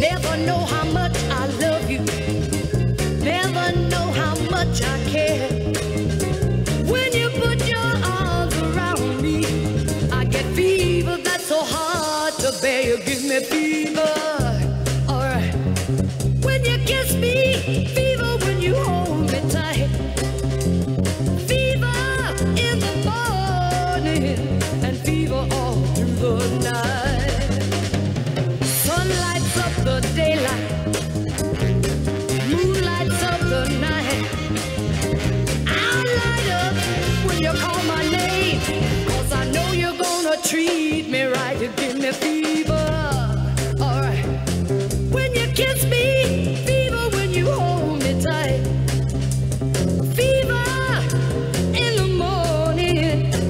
Never know how much I love you. Never know how much I care. When you put your arms around me, I get fever that's so hard to bear. You give me fever. Alright. When you kiss me, fever.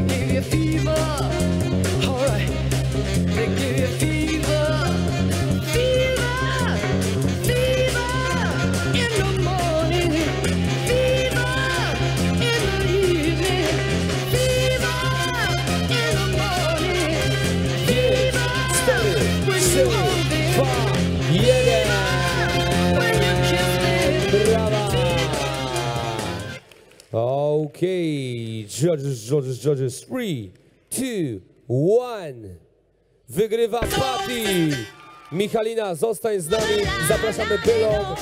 They give you fever. Alright, they give you fever. Fever, fever in the morning. Fever in the evening. Fever in the morning. Fever when you hold me. dwa. When you kiss me. Brawa! Okej, judges, judges, judges. Three, two, one. Wygrywa Patty. Michalina, zostań z nami. Zapraszamy Bylon.